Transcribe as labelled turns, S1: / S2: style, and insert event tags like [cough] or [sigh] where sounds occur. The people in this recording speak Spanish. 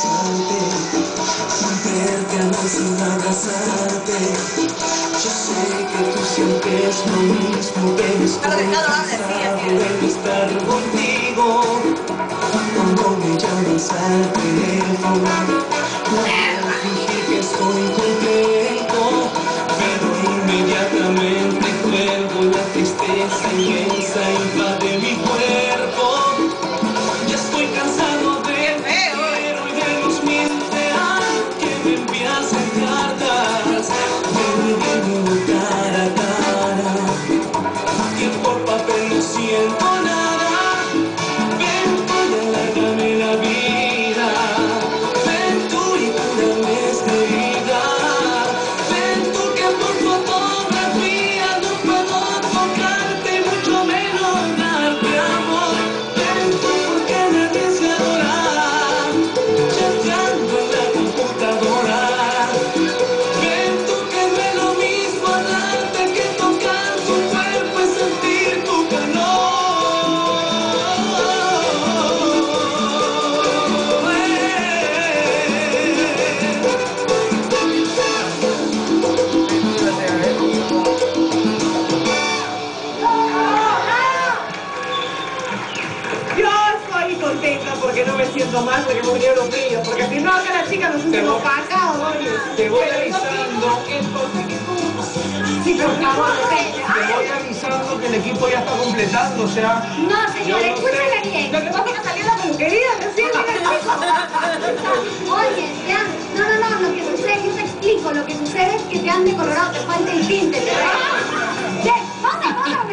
S1: besarte, sin verte sin abrazarte. Yo sé que tú sientes lo mismo, pero estoy cansado de estar contigo. Cuando me llamas al teléfono, no puedo fingir que estoy completo, siento
S2: mal porque hemos venido los niños, porque si no acá las chicas nos hemos opacado, oye.
S3: te voy avisando.
S2: que que tú- Sí, por favor,
S3: Te voy avisando que el equipo ya está completando, o sea.
S4: No, señor,
S3: sé.
S4: bien.
S2: Lo que pasa es que salió la peluquería recién. [laughs]
S4: Oye, han... No, no, no, lo que sucede, yo te explico, lo que sucede es que te han decolorado, te falta el tinte, te ves. [laughs] Che, vamos, vamos,